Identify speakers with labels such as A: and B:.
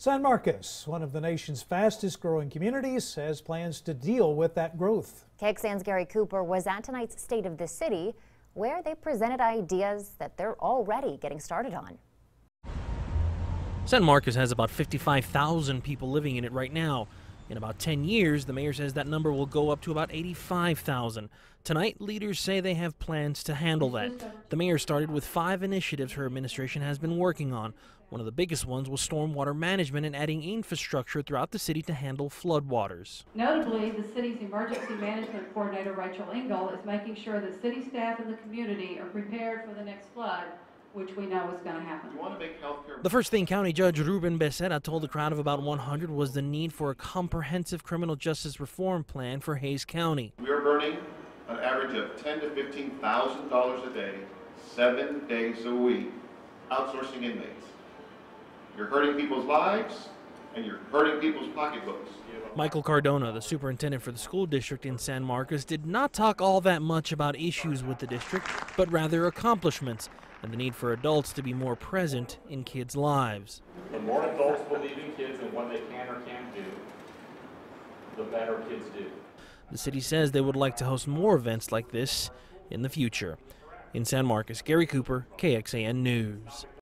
A: San Marcos, one of the nation's fastest growing communities, has plans to deal with that growth.
B: KXAN's Gary Cooper was at tonight's State of the City, where they presented ideas that they're already getting started on.
C: San Marcos has about 55,000 people living in it right now. In about 10 years, the mayor says that number will go up to about 85,000. Tonight, leaders say they have plans to handle that. The mayor started with five initiatives her administration has been working on. One of the biggest ones was stormwater management and adding infrastructure throughout the city to handle floodwaters.
D: Notably, the city's emergency management coordinator, Rachel Engel, is making sure that city staff and the community are prepared for the next flood which we know is going to happen.
C: The first thing County Judge Ruben Becerra told a crowd of about 100 was the need for a comprehensive criminal justice reform plan for Hays County.
E: We are burning an average of ten to fifteen thousand dollars a day, seven days a week, outsourcing inmates. You're hurting people's lives, and you're hurting people's pocketbooks.
C: Michael Cardona, the superintendent for the school district in San Marcos, did not talk all that much about issues with the district, but rather accomplishments and the need for adults to be more present in kids' lives.
F: The more adults believe in kids and what they can or can't do, the better kids do.
C: The city says they would like to host more events like this in the future. In San Marcos, Gary Cooper, KXAN News.